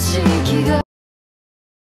しい気が